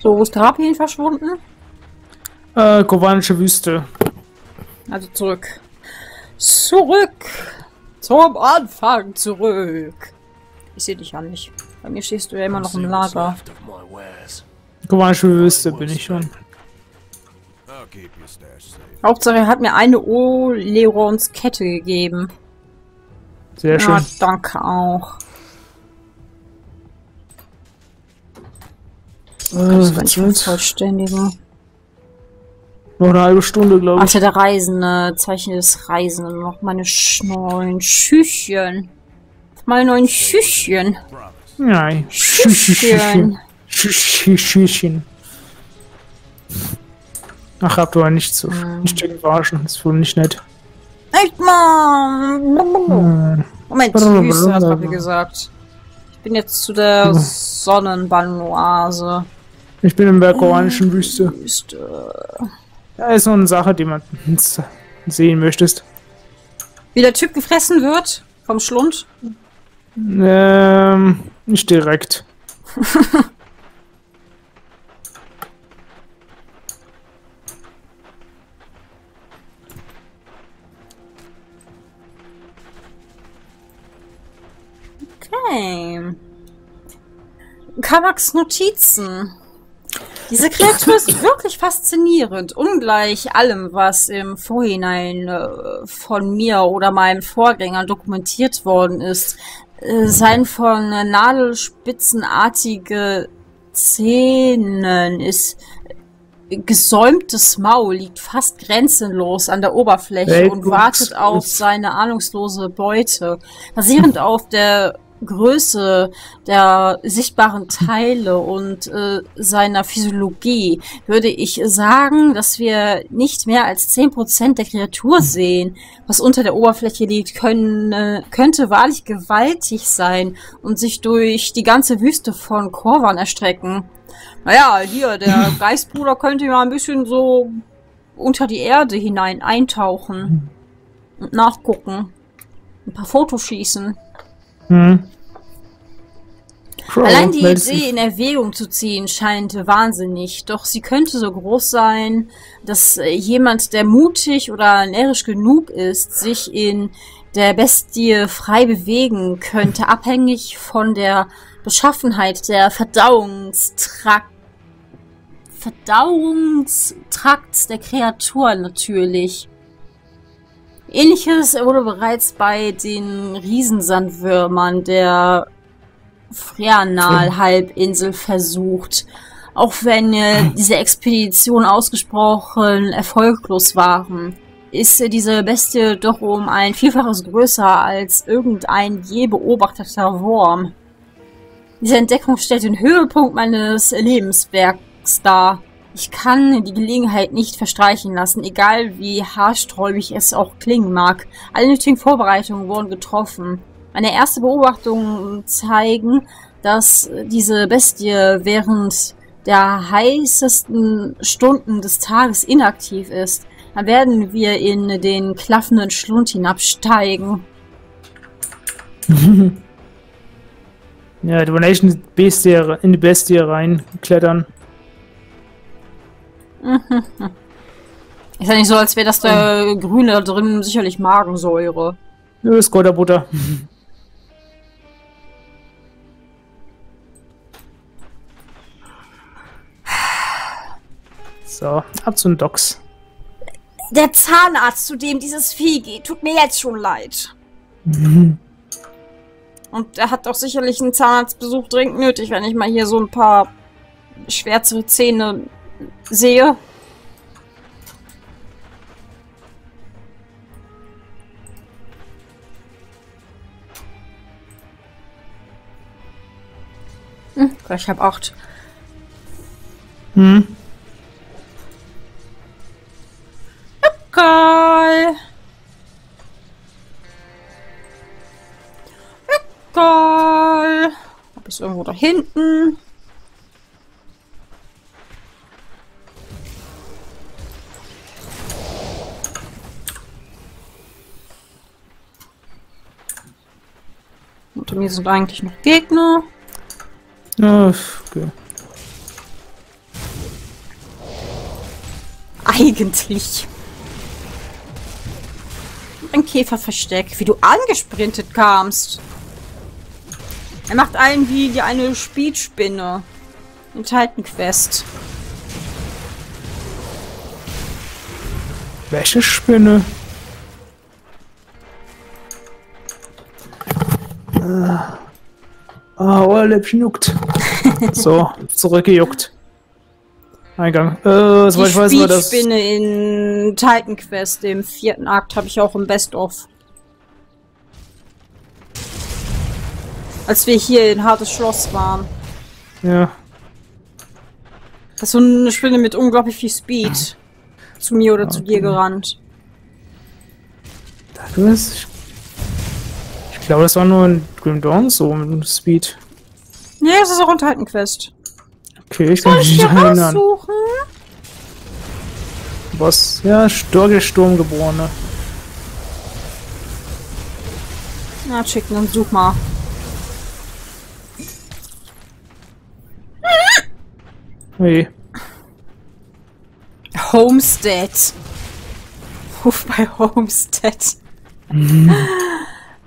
So, wo ist Therapien verschwunden? Äh, kovanische Wüste. Also zurück. Zurück! Zum Anfang zurück! Ich sehe dich ja nicht. Bei mir stehst du ja immer noch im Lager. Kovanische Wüste bin ich schon. Hauptsache, er hat mir eine Olerons Kette gegeben. Sehr schön. Ja, danke auch. Das kann ich vervollständigen. noch eine halbe Stunde, glaube ich. Alter, der Reisende. Zeichen des Reisenden. Noch meine neuen Schüchchen. Meine neuen Schüchchen. Nein. Schüchchen. Schüchchen. Ach, habt ihr nicht so. Hm. Nicht verarschen. Das ist wohl nicht nett. Echt mal! Hm. Moment, Wüste hat Papi gesagt. Ich bin jetzt zu der Sonnenbannoase. Ich bin in der koreanischen Wüste. Wüste. Da ist noch eine Sache, die man sehen möchtest. Wie der Typ gefressen wird vom Schlund. Ähm, nicht direkt. Okay. Kamaks Notizen. Diese Kreatur ist wirklich faszinierend. Ungleich allem, was im Vorhinein äh, von mir oder meinem Vorgänger dokumentiert worden ist. Äh, sein von nadelspitzenartige Zähnen ist gesäumtes Maul liegt fast grenzenlos an der Oberfläche Sehr und wartet auf seine ahnungslose Beute. Basierend auf der Größe der sichtbaren Teile und äh, seiner Physiologie würde ich sagen, dass wir nicht mehr als 10% der Kreatur sehen. Was unter der Oberfläche liegt, können, äh, könnte wahrlich gewaltig sein und sich durch die ganze Wüste von Korvan erstrecken. Naja, hier, der Geistbruder könnte ja ein bisschen so unter die Erde hinein eintauchen und nachgucken. Ein paar Fotos schießen. Hm. Crow, Allein die. Idee in Erwägung zu ziehen scheint wahnsinnig, doch sie könnte so groß sein, dass äh, jemand, der mutig oder närrisch genug ist, sich in der Bestie frei bewegen könnte, abhängig von der Beschaffenheit der Verdauungstrakt Verdauungstrakts der Kreatur natürlich. Ähnliches wurde bereits bei den Riesensandwürmern der Freanal-Halbinsel versucht. Auch wenn äh, diese Expeditionen ausgesprochen erfolglos waren, ist äh, diese Bestie doch um ein Vielfaches größer als irgendein je beobachteter Wurm. Diese Entdeckung stellt den Höhepunkt meines Lebenswerks dar. Ich kann die Gelegenheit nicht verstreichen lassen, egal wie haarsträubig es auch klingen mag. Alle nötigen Vorbereitungen wurden getroffen. Meine erste Beobachtungen zeigen, dass diese Bestie während der heißesten Stunden des Tages inaktiv ist. Dann werden wir in den klaffenden Schlund hinabsteigen. Ja, die Bestie, in die Bestie reinklettern. Ist ja nicht so, als wäre das der Grüne da drin sicherlich Magensäure. Nö, ist Gotterbutter. So, ab zu den Docks. Der Zahnarzt, zu dem dieses Vieh geht, tut mir jetzt schon leid. Und er hat doch sicherlich einen Zahnarztbesuch dringend nötig, wenn ich mal hier so ein paar schwärzere Zähne sehe. Hm, ich hab acht. Hm. Geil. Geil. Hab ich irgendwo da hinten? hier sind eigentlich noch Gegner. Ja, okay. Eigentlich. Ein Käferversteck, wie du angesprintet kamst. Er macht allen wie die eine Speedspinne. Enthalten Quest. Welche Spinne? Ah Ohrläppchen juckt. so, zurückgejuckt. Eingang. Äh, Die ich weiß, war das. Speedspinne in Titan Quest, im vierten Akt, habe ich auch im Best-of. Als wir hier in Hartes Schloss waren. Ja. Das ist so eine Spinne mit unglaublich viel Speed. Zu mir oder zu dir gerannt. Du hast, glaube, das war nur ein Grim Dawn so mit Speed. Nee, das ist auch in Titan Quest. Okay, ich kann mich ich nicht erinnern. Was? Ja, Stor der Sturmgeborene. Na, schick, dann such mal. Nee. Homestead. Ruf bei Homestead. Ja,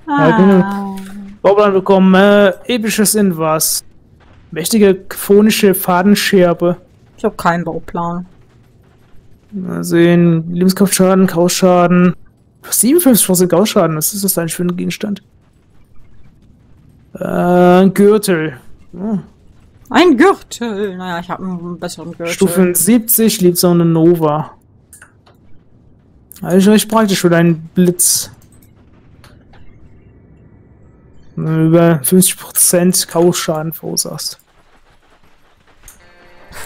genau. Bauplan bekommen, äh, episches Inwas. Mächtige phonische Fadenscherbe. Ich habe keinen Bauplan. Mal sehen, Lebenskraftschaden, Kausschaden. 57% Kausschaden, was ist das eigentlich für ein Gegenstand? Äh, ein Gürtel. Oh, Ein Gürtel. Naja, ich habe einen besseren Gürtel. Stufe 70, Liebsonne Nova. Also recht praktisch für deinen Blitz. Über 50% Kausschaden verursachst.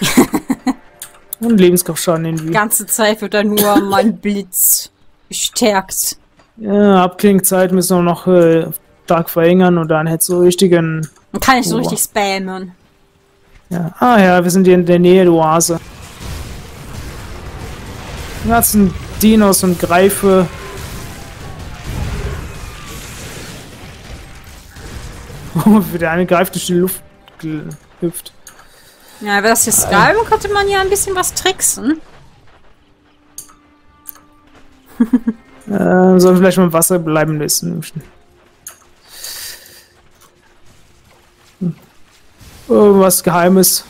Und Lebenskraftschaden Die irgendwie. ganze Zeit wird da nur mein Blitz gestärkt. Ja, Abklingzeit müssen wir noch äh, stark verringern und dann hättest du richtigen. Dann kann ich so Boah. richtig spammen. Ja. Ah ja, wir sind hier in der Nähe der Oase. Die ganzen Dinos und Greife. Wie der eine greift durch die Luft hüpft. Ja, wäre das hier Skyrim, könnte man ja ein bisschen was tricksen. Äh, soll vielleicht mal im Wasser bleiben lassen. Hm. Irgendwas Geheimes.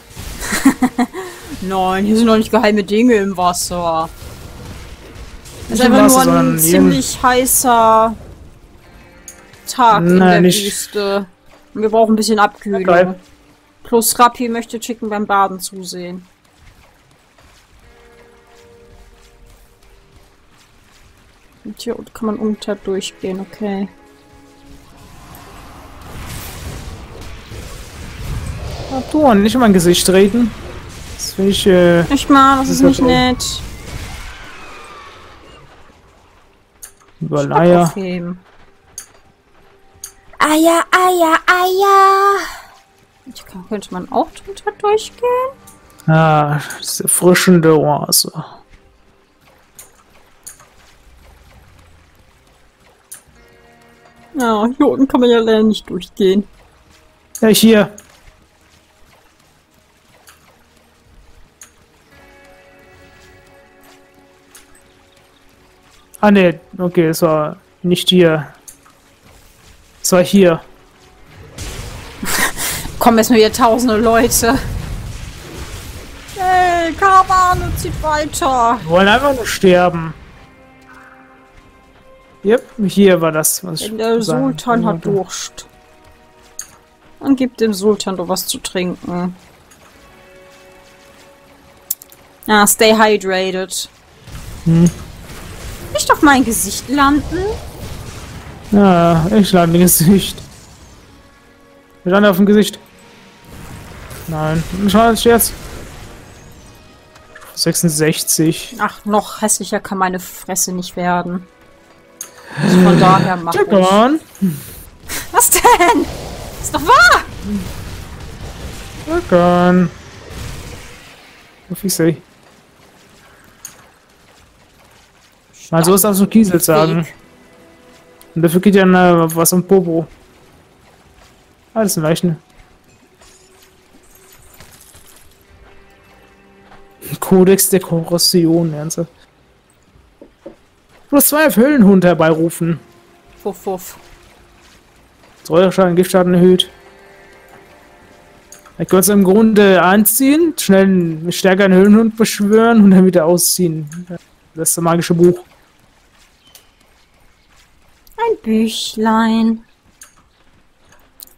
Nein, hier sind noch nicht geheime Dinge im Wasser. Es Nicht ist einfach Wasser, nur ein ziemlich heißer Tag in Nein, der nicht- Wüste. Wir brauchen ein bisschen Abkühlung. Okay. Plus Rappi möchte Chicken beim Baden zusehen. Und hier kann man unter durchgehen, okay. Arthur, nicht in mein Gesicht treten. Das finde ich, äh, Nicht mal, das Das ist ist nicht nett. Überleier. Eier, Eier, Eier. Ich kann, könnte man auch drunter durchgehen? Ah, das erfrischende Oase. Ja, hier unten kann man ja leider nicht durchgehen. Ja, hier. Ah, ne, okay, es war nicht hier. Es war hier. Kommen erstmal wieder tausende Leute. Hey, Karawane zieht weiter. Wir wollen einfach nur sterben. Yep, hier war das, was ich der Sultan hat. Durst. Und gibt dem Sultan doch was zu trinken. Ja, stay hydrated. Hm. Nicht auf mein Gesicht landen. Ja, ich lade mir Gesicht. Wir landen auf dem Gesicht. Nein, schau Scherz. 66. Ach, noch hässlicher kann meine Fresse nicht werden. Also von daher mach Check ich. on. Was denn? Ist doch wahr! Check on. Auf ich say. Mal so ist das so Kiesel sagen. Und dafür geht ja äh, was am Popo. Ah, das sind Leichen. Kodex der Korrosion, ernsthaft. Plus zwei auf Höllenhund herbeirufen. Fuff, fuff. Säureschaden, Giftschaden erhöht. Ich kann es im Grunde anziehen, schnell einen stärkeren Höhlenhund beschwören und dann wieder ausziehen. Das ist das magische Buch. Ein Büchlein.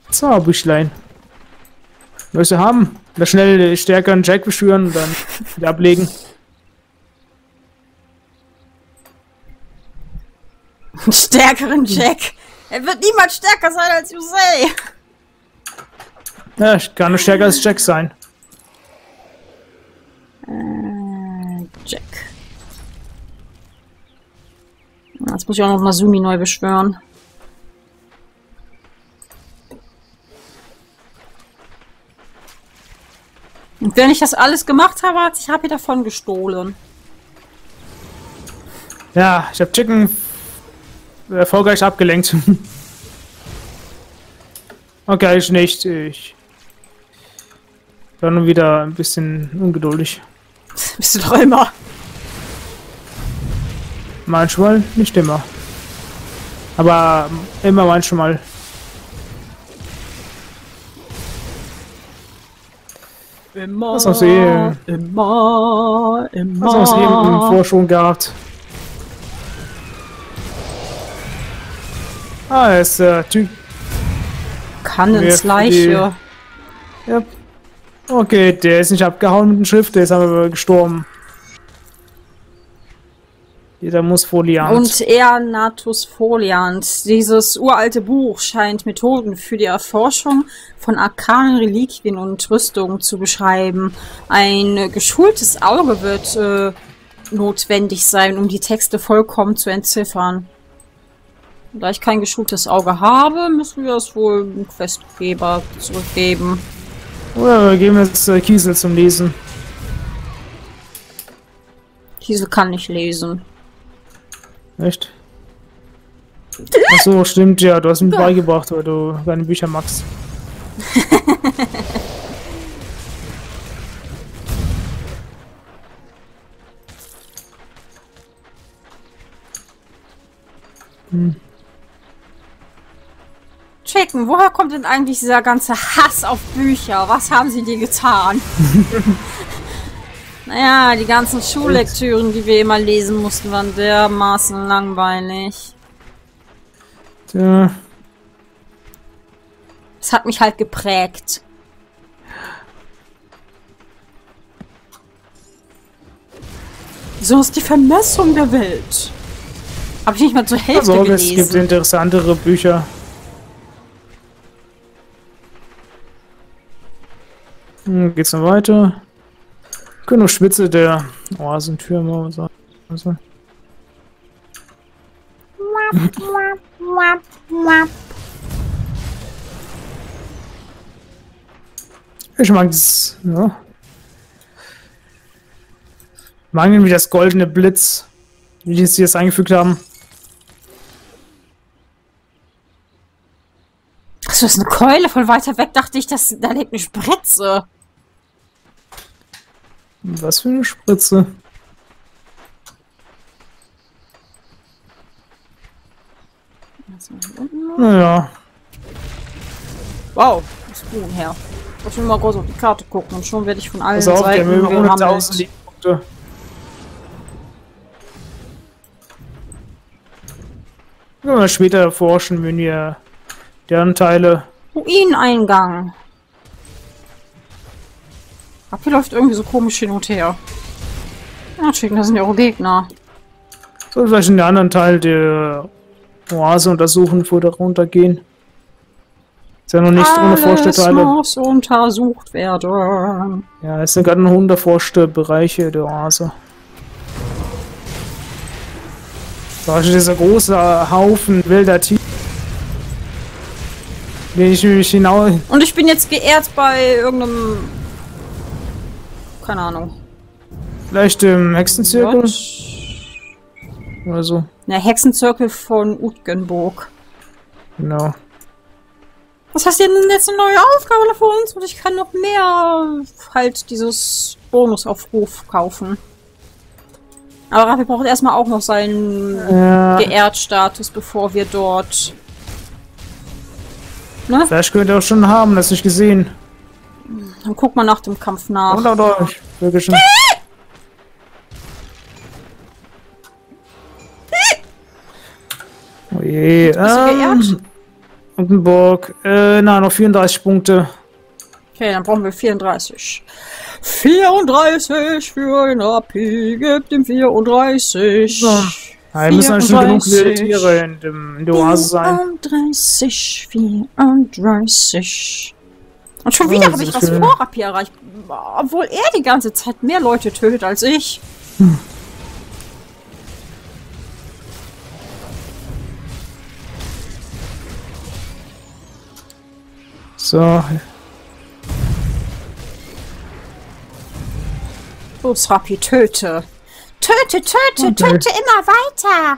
Zauberbüchlein. Was wir haben. Da schnell stärkeren Jack beschwören und dann wieder ablegen. Stärkeren Jack. Er wird niemals stärker sein als Yusei. Ja, ich kann nur stärker als Jack sein. Äh, Jack. Jetzt muss ich auch noch Masumi neu beschwören. Und wenn ich das alles gemacht habe, hat sich Happy davon gestohlen. Ja, ich habe Chicken erfolgreich abgelenkt. okay, ich nicht. Ich war nun wieder ein bisschen ungeduldig. Bist du doch immer. Manchmal, nicht immer. Aber immer manchmal. Immer, Was hast du hier? immer, immer. Was hast du eben Vorsprung gehabt? Ah, er ist der Typ. Kann Wer ins für Leiche. Ja. Okay, der ist nicht abgehauen mit dem Schiff, der ist aber gestorben. Jeder muss Foliant. Und er Natus Foliant. Dieses uralte Buch scheint Methoden für die Erforschung von arkanen Reliquien und Rüstungen zu beschreiben. Ein geschultes Auge wird äh, notwendig sein, um die Texte vollkommen zu entziffern. Da ich kein geschultes Auge habe, müssen wir es wohl dem Questgeber zurückgeben. Oder wir geben jetzt äh, Kiesel zum Lesen. Kiesel kann nicht lesen. Echt? Ach so, stimmt, ja, du hast mir beigebracht, weil du deine Bücher magst. Checken, woher kommt denn eigentlich dieser ganze Hass auf Bücher? Was haben sie dir getan? naja, die ganzen Schullektüren, die wir immer lesen mussten, waren dermaßen langweilig. Tja, Es hat mich halt geprägt. So ist die Vermessung der Welt. Habe ich nicht mal zur Hälfte also, es gibt gelesen. interessantere Bücher. Hm, geht's noch weiter? Können Spitze der Oasentürme so. Also. Ich mag das, ja. Mag irgendwie das goldene Blitz, wie die sie das eingefügt haben. Das ist eine Keule. Von weiter weg dachte ich, dass da liegt eine Spritze. Was für eine Spritze. Naja, Wow, das ist gut her. Ich will mal kurz auf die Karte gucken und schon werde ich von allen pass auf, der Seiten 1000 gerammelt. Lebenspunkte. Können wir später erforschen, wenn wir deren Teile. Ruineingang. Ab hier läuft irgendwie so komisch hin und her. Ja, schicken, das sind ja eure Gegner. Soll vielleicht in den anderen Teil der Oase untersuchen, bevor wir runtergehen. Ist ja noch nicht Alles unerforschte Teile. muss untersucht werden. Ja, es sind gerade noch unerforschte Bereiche der Oase. Da ist dieser große Haufen wilder Tiere. Den ich mich hinaus. Und ich bin jetzt geehrt bei irgendeinem... Keine Ahnung. Vielleicht im Hexenzirkel Gott. oder so. Der Hexenzirkel von Utgenburg. Genau. Was heißt denn jetzt eine neue Aufgabe für uns? Und ich kann noch mehr halt dieses Bonusaufruf kaufen. Aber Raffi braucht erstmal auch noch seinen Ja. Geehrt-Status, bevor wir dort... Ne? Vielleicht könnt ihr auch schon haben, das nicht gesehen. Dann guck mal nach dem Kampf nach. Und euch. Wirklich schon. Oh je. du geehrt? Ähm, Untenburg. Äh, na, noch 34 Punkte. Okay, dann brauchen wir 34. 34 für den Rappi, gib ihm 34. So. Ja, wir müssen eigentlich schon genug 34. Tiere in, dem, in der Oase sein. 34, 34. Und schon wieder Oh, habe ich das schön. vor Rappi erreicht. Obwohl er die ganze Zeit mehr Leute tötet als ich. So. Los, Rappi, töte. Töte, töte, Okay. töte immer weiter.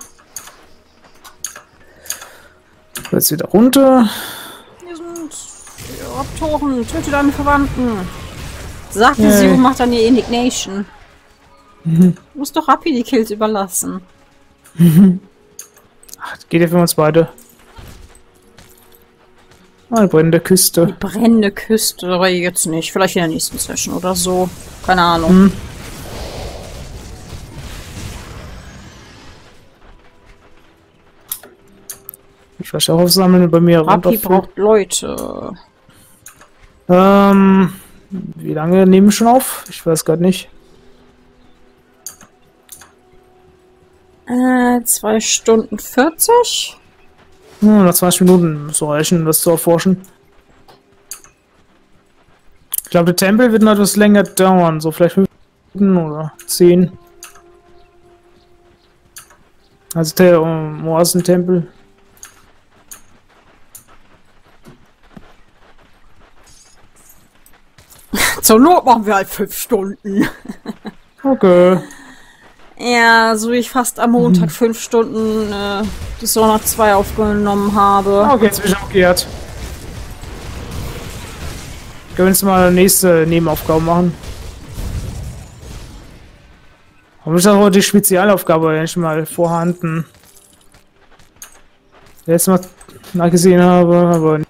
Jetzt wieder runter. Die Raptoren. Töte deine Verwandten. Sagte Yay. sie und macht dann ihr Indignation. Du musst doch Rappi die Kills überlassen. Ach, geht ja für uns beide. Eine brennende Küste. Die brennende Küste, aber jetzt nicht. Vielleicht in der nächsten Session oder so. Keine Ahnung. Hm. Ich weiß auch aufsammeln bei mir Rappi braucht Leute. Ähm, wie lange nehmen wir schon auf? Ich weiß gerade nicht. Äh, zwei Stunden 40? Hm, noch 20 Minuten so reichen, das zu erforschen. Ich glaube, der Tempel wird noch etwas länger dauern, so vielleicht 5 Minuten oder 10. Also der um, Oasentempel. Zur Not machen wir halt fünf Stunden. Okay. Ja, so wie ich fast am Montag fünf Stunden äh, Dishonored 2 aufgenommen habe. Okay, jetzt bin ich auch geehrt. Können wir jetzt mal eine nächste Nebenaufgabe machen? Warum ist auch die Spezialaufgabe endlich mal vorhanden? Letztes Mal nachgesehen habe, aber nicht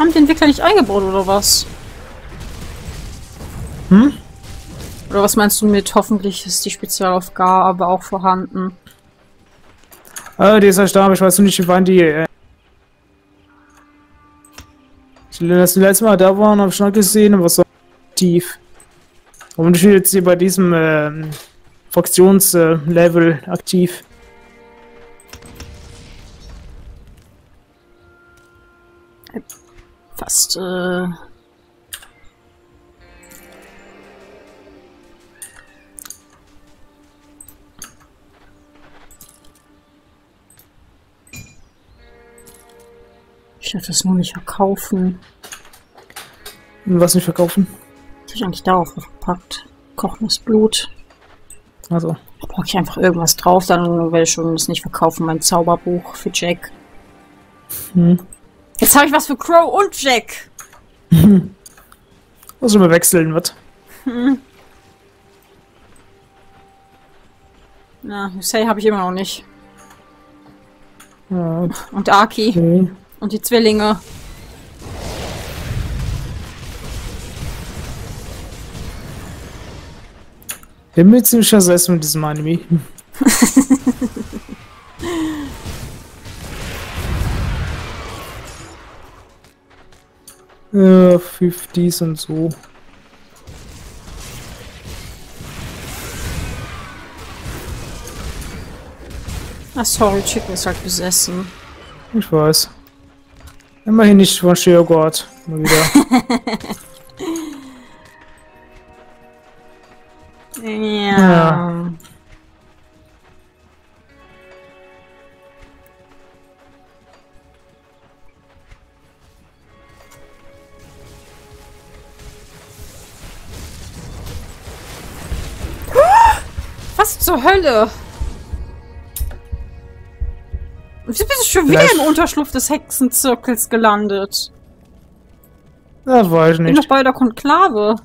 Haben die Entwickler nicht eingebaut oder was? Hm? Oder was meinst du mit hoffentlich ist die Spezialaufgabe auch vorhanden? Ah, die ist erst da, aber ich weiß nicht, wann die. Äh, das letzte Mal da waren, habe ich noch gesehen, aber so tief. Und ich bin jetzt hier bei diesem ähm, Fraktionslevel aktiv. Fast, äh... Ich darf das nur nicht verkaufen. Was nicht verkaufen. Was ich eigentlich darauf verpackt? Kochendes Blut. Also. Da brauche ich einfach irgendwas drauf, dann werde ich schon das nicht verkaufen, mein Zauberbuch für Jack. Hm. Jetzt habe ich was für Crow und Jack. Muss immer wechseln wird. Na, Hussein habe ich immer noch nicht. Ja, Und Aki. okay. Und die Zwillinge. Ziemlich versessen mit diesem Anime. äh, 50s und so. Ah, sorry, Chicken ist halt besessen. Ich weiß. Immerhin nicht von Sheogord. Mal wieder. Ja. Ja. Was zur Hölle? wieder Vielleicht- im Unterschlupf des Hexenzirkels gelandet. Das weiß ich Bin nicht. doch bei der Konklave.